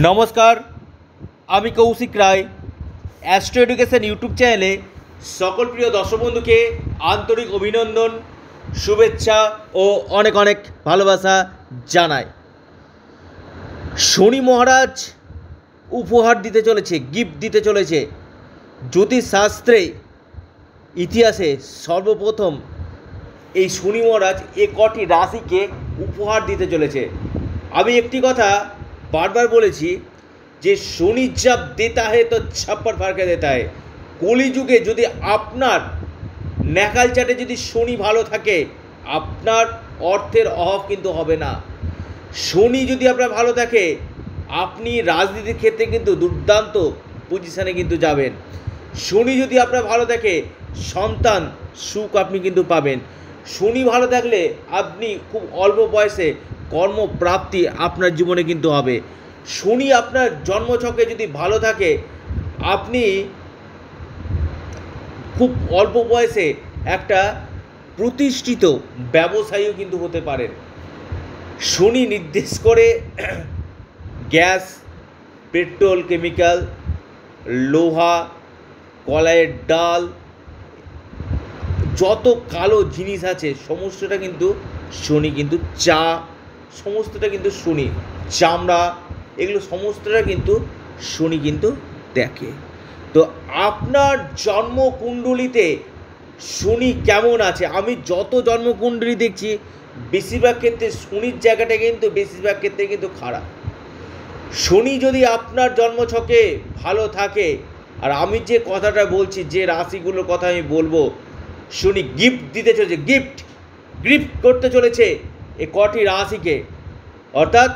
নমস্কার, আমি Koushik Roy, astro education YouTube চ্যানেলে সকল প্রিয় দর্শক বন্ধুকে আন্তরিক অভিনন্দন, শুভেচ্ছা ও অনেক অনেক ভালোবাসা জানাই। শনি মহারাজ উপহার দিতে চলেছে গিফট দিতে চলেছে। জ্যোতিষশাস্ত্রে, ইতিহাসে সর্বপ্রথম এই শনি মহারাজ এ কটি রাশিকে উপহার দিতে চলেছে। আমি একটি কথা বারবার বলেছি যে শনি জব দেতা হে তো ছাপ্পার ফারকে দেতা হে। কলিযুগে যদি আপনার ন্যাকাল চাটে যদি শনি ভালো থাকে, আপনার অর্থের অভাব কিন্তু হবে না। শনি যদি আপনার ভালো থাকে আপনি রাজনীতির ক্ষেত্রে কিন্তু দুর্দান্ত পজিশানে কিন্তু যাবেন। শনি যদি আপনার ভালো থাকে সন্তান সুখ আপনি কিন্তু পাবেন। শনি ভালো থাকলে আপনি খুব অল্প বয়সে কর্মপ্রাপ্তি আপনার জীবনে কিন্তু হবে। শনি আপনার জন্মছকে যদি ভালো থাকে, আপনি খুব অল্প বয়সে একটা প্রতিষ্ঠিত ব্যবসায়ীও কিন্তু হতে পারেন। শনি নির্দেশ করে গ্যাস, পেট্রোল, কেমিক্যাল, লোহা, কলাইয়ের ডাল, যত কালো জিনিস আছে, সমস্তটা কিন্তু শনি কিন্তু চা সমস্তটা কিন্তু শনি, চামড়া, এগুলো সমস্তটা কিন্তু শনি কিন্তু দেখে। তো আপনার জন্মকুণ্ডলিতে শনি কেমন আছে? আমি যত জন্মকুণ্ডলি দেখছি, বেশিরভাগ ক্ষেত্রে শনির জায়গাটা কিন্তু, বেশিরভাগ ক্ষেত্রে কিন্তু খারাপ। শনি যদি আপনার জন্মছকে ভালো থাকে, আর আমি যে কথাটা বলছি, যে রাশিগুলোর কথা আমি বলব, শনি গিফট দিতে চলেছে গিফট গিফট করতে চলেছে এ কটি রাশিকে, অর্থাৎ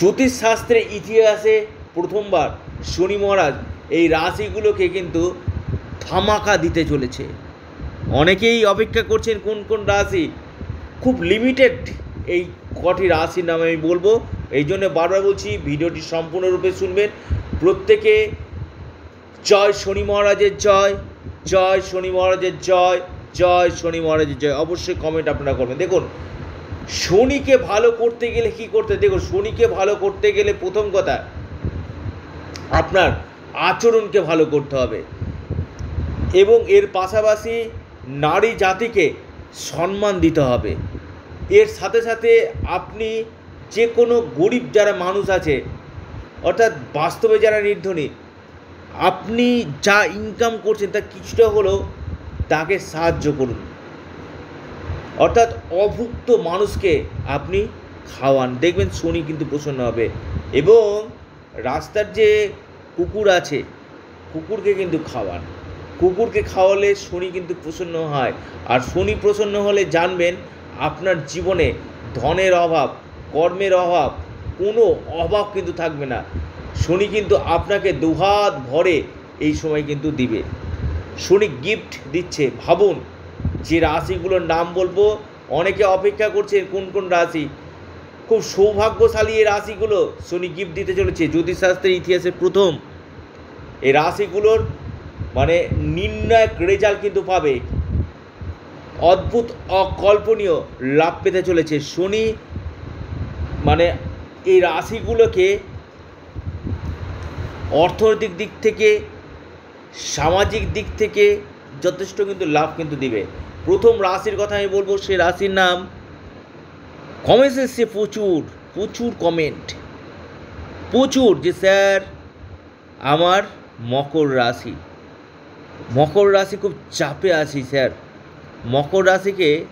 জ্যোতিষশাস্ত্রের ইতিহাসে প্রথমবার শনি মহারাজ এই রাশিগুলোকে কিন্তু ধামাকা দিতে চলেছে। অনেকেই অপেক্ষা করছেন কোন কোন রাশি খুব লিমিটেড এই কটি রাশির নামে আমি বলব। এই জন্য বারবার বলছি, ভিডিওটি সম্পূর্ণরূপে শুনবেন। প্রত্যেকে জয় শনি মহারাজের জয় জয় শনি মহারাজের জয়। জয় শনি মহারাজের জয়। অবশ্যই কমেন্ট আপনারা করবেন। দেখুন, শনিকে ভালো করতে গেলে কি করতে দেখুন, শনিকে ভালো করতে গেলে প্রথম কথা, আপনার আচরণকে ভালো করতে হবে। এবং এর পাশাপাশি নারী জাতিকে সম্মান দিতে হবে। এর সাথে সাথে আপনি যে কোনো গরিব যারা মানুষ আছে, অর্থাৎ বাস্তবে যারা নির্ধনী, আপনি যা ইনকাম করছেন, তা কিছুটা হলেও তাকে সাহায্য করুন। অর্থাৎ অভুক্ত মানুষকে আপনি খাওয়ান। দেখবেন শনি কিন্তু প্রসন্ন হবে। এবং রাস্তার যে কুকুর আছে, কুকুরকে কিন্তু খাওয়ান। কুকুরকে খাওয়ালে শনি কিন্তু প্রসন্ন হয়। আর শনি প্রসন্ন হলে জানবেন আপনার জীবনে ধনের অভাব, কর্মের অভাব, কোনো অভাব কিন্তু থাকবে না। শনি কিন্তু আপনাকে দুহাত ভরে এই সময় কিন্তু দিবে। শনি গিফট দিচ্ছে, ভাবুন, যে রাশিগুলোর নাম বলব, অনেকে অপেক্ষা করছেন কোন কোন রাশি। খুব সৌভাগ্যশালী এই রাশিগুলো শনি গিফট দিতে চলেছে, জ্যোতিষশাস্ত্রের ইতিহাসে প্রথম। এই রাশিগুলোর মানে নির্ণায়ক রেজাল্ট কিন্তু পাবে। অদ্ভুত, অকল্পনীয় লাভ পেতে চলেছে। শনি মানে এই রাশিগুলোকে অর্থনৈতিক দিক থেকে সামাজিক দিক থেকে যথেষ্ট কিন্তু লাভ কিন্তু দিবে। প্রথম রাশির কথা আমি বলব, সে রাশির নাম কমেন্টস এসছে প্রচুর প্রচুর কমেন্ট। প্রচুর যে স্যার আমার মকর রাশি। মকর রাশি খুব চাপে আছি স্যার। মকর রাশিকে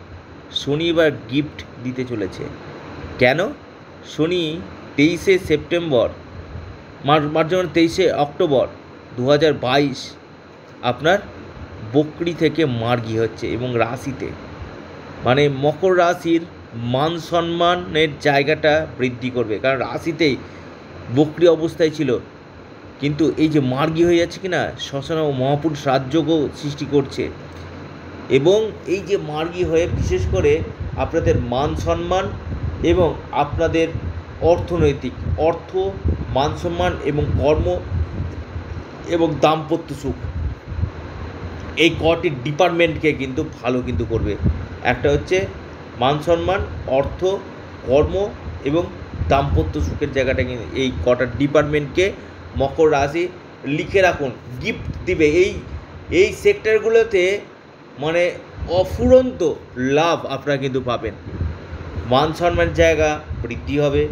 শনিবার গিফট দিতে চলেছে। কেন? শনি তেইশে সেপ্টেম্বর, মার্চ তেইশে অক্টোবর। দু হাজার বাইশ আপনার বকরি থেকে মার্গি হচ্ছে এবং রাশিতে। মানে মকর রাশির মান সম্মানের জায়গাটা বৃদ্ধি করবে। কারণ রাশিতেই বকরি অবস্থায় ছিল। কিন্তু এই যে মার্গি হয়ে যাচ্ছে কি না শ্মশান ও মহাপুরুষ রাজযোগও সৃষ্টি করছে। এবং এই যে মার্গি হয়ে বিশেষ করে আপনাদের মান সম্মান এবং আপনাদের অর্থনৈতিক অর্থ, মান সম্মান এবং কর্ম এবং দাম্পত্য সুখ। এই কটি ডিপার্টমেন্টকে কিন্তু ভালো কিন্তু করবে। একটা হচ্ছে মান সম্মান, অর্থ, কর্ম এবং দাম্পত্য সুখের জায়গাটা কিন্তু এই কটা ডিপার্টমেন্টকে মকর রাশি লিখে রাখুন গিফট দিবে। এই এই সেক্টরগুলোতে মানে অফুরন্ত লাভ আপনারা কিন্তু পাবেন। মান সম্মানের জায়গা বৃদ্ধি হবে।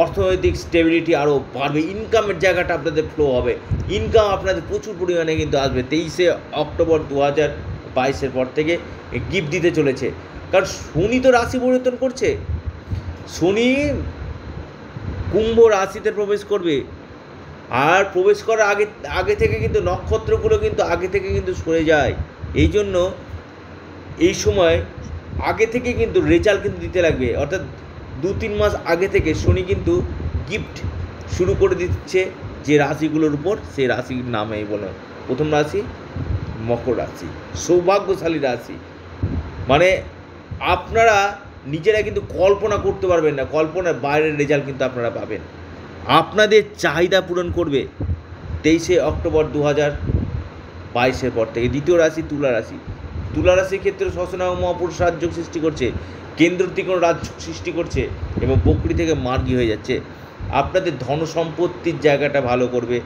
অর্থনৈতিক স্টেবিলিটি আরও বাড়বে ইনকামের জায়গাটা আপনাদের ফ্লো হবে। ইনকাম আপনাদের প্রচুর পরিমাণে কিন্তু আসবে। তেইশে অক্টোবর দু হাজার বাইশের পর থেকে গিফট দিতে চলেছে। কারণ শনি তো রাশি পরিবর্তন করছে। শনি কুম্ভ রাশিতে প্রবেশ করবে। আর প্রবেশ করার আগে আগে থেকে কিন্তু নক্ষত্রগুলো কিন্তু আগে থেকে কিন্তু সরে যায়। এই জন্য এই সময় আগে থেকে কিন্তু রেজাল্ট কিন্তু দিতে লাগবে। অর্থাৎ দু তিন মাস আগে থেকে শনি কিন্তু গিফট শুরু করে দিচ্ছে যে রাশিগুলোর উপর, সেই রাশির নাম এই বলে। প্রথম রাশি মকর রাশি, সৌভাগ্যশালী রাশি। মানে আপনারা নিজেরা কিন্তু কল্পনা করতে পারবেন না, কল্পনার বাইরের রেজাল্ট কিন্তু আপনারা পাবেন। আপনাদের চাহিদা পূরণ করবে তেইশে অক্টোবর দু হাজার বাইশের পর থেকে, দ্বিতীয় রাশি, তুলা রাশি। তুলা রাশির ক্ষেত্রে সসনা মহাপুরুষ রাজ্য সৃষ্টি করছে। কেন্দ্র থেকে কোনো রাজ্য সৃষ্টি করছে এবং বকরি থেকে মার্গি হয়ে যাচ্ছে। আপনাদের ধন সম্পত্তির জায়গাটা ভালো করবে,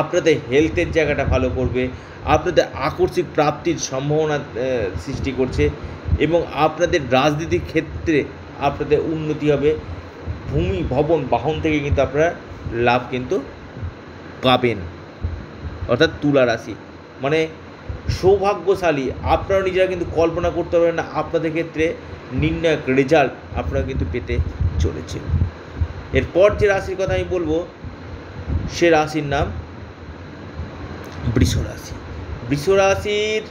আপনাদের হেলথের জায়গাটা ভালো করবে, আপনাদের আকস্মিক প্রাপ্তির সম্ভাবনা সৃষ্টি করছে এবং আপনাদের রাজনীতির ক্ষেত্রে আপনাদের উন্নতি হবে। ভূমি, ভবন, বাহন থেকে কিন্তু আপনারা লাভ কিন্তু পাবেন। অর্থাৎ তুলা রাশি মানে সৌভাগ্যশালী। আপনারা নিজেরা কিন্তু কল্পনা করতে পারবেন না আপনাদের ক্ষেত্রে নির্ণায়ক রেজাল্ট আপনারা কিন্তু পেতে চলেছে এরপর যে রাশির কথা আমি বলব, সে রাশির নাম বৃষ রাশি। বৃষ রাশির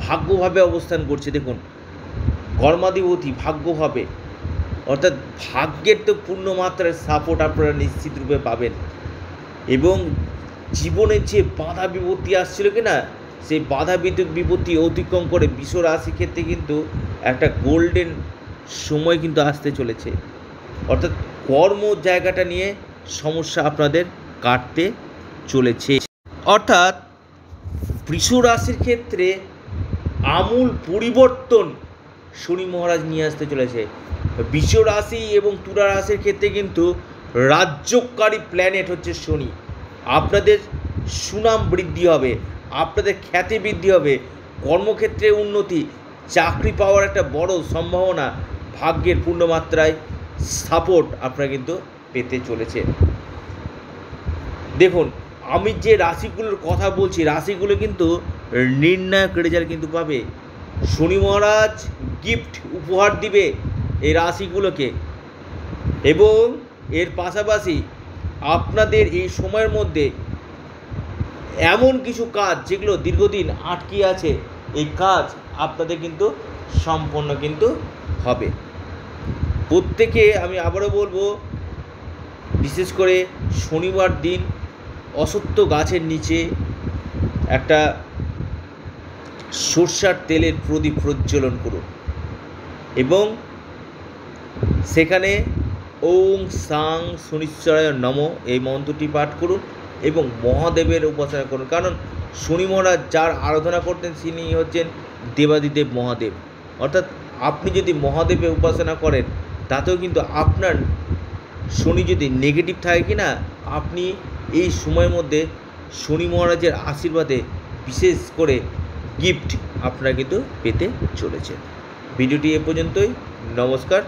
ভাগ্যভাবে অবস্থান করছে, দেখুন। কর্মাধিপতি ভাগ্যভাবে। অর্থাৎ ভাগ্যের তো পূর্ণ মাত্রার সাপোর্ট আপনারা নিশ্চিত রূপে পাবেন। এবং জীবনে যে বাধা বিপত্তি আসছিল কি না সেই বাধা বিদ্যুৎ বিপত্তি অতিক্রম করে বিশ্ব রাশি ক্ষেত্রে কিন্তু একটা গোল্ডেন সময় কিন্তু আসতে চলেছে। অর্থাৎ কর্ম জায়গাটা নিয়ে সমস্যা আপনাদের কাটতে চলেছে। অর্থাৎ বৃষ রাশির ক্ষেত্রে আমূল পরিবর্তন শনি মহারাজ নিয়ে আসতে চলেছে। বৃষ রাশি এবং তুলা রাশির ক্ষেত্রে কিন্তু রাজ্যকারী প্ল্যানেট হচ্ছে শনি। আপনাদের সুনাম বৃদ্ধি হবে। আপনাদের খ্যাতি বৃদ্ধি হবে, কর্মক্ষেত্রে উন্নতি, চাকরি পাওয়ার একটা বড় সম্ভাবনা, ভাগ্যের পূর্ণমাত্রায় সাপোর্ট আপনারা কিন্তু পেতে চলেছে। দেখুন, আমি যে রাশিগুলোর কথা বলছি, রাশিগুলো কিন্তু নির্ণায়ক রেজাল্ট কিন্তু পাবে। শনি মহারাজ গিফট উপহার দিবে এই রাশিগুলোকে। এবং এর পাশাপাশি আপনাদের এই সময়ের মধ্যে এমন কিছু কাজ যেগুলো দীর্ঘদিন আটকে আছে, এই কাজ আপনাদের কিন্তু সম্পন্ন কিন্তু হবে। প্রত্যেকে আমি আবারও বলব, বিশেষ করে শনিবার দিন অসত্য গাছের নিচে একটা সর্ষার তেলের প্রদীপ প্রজ্বলন করুন এবং সেখানে ওং সাং শনিশ্চরায় নম এই মন্ত্রটি পাঠ করুন। এবং মহাদেবের উপাসনা করুন। কারণ শনি মহারাজ যার আরাধনা করতেন, তিনি হচ্ছেন দেবাদিদেব মহাদেব। অর্থাৎ আপনি যদি মহাদেবের উপাসনা করেন, তাতেও কিন্তু আপনার শনি যদি নেগেটিভ থাকে কি না আপনি এই সময়ের মধ্যে শনি মহারাজের আশীর্বাদে বিশেষ করে গিফট আপনারা কিন্তু পেতে চলেছেন। ভিডিওটি এ পর্যন্তই। নমস্কার।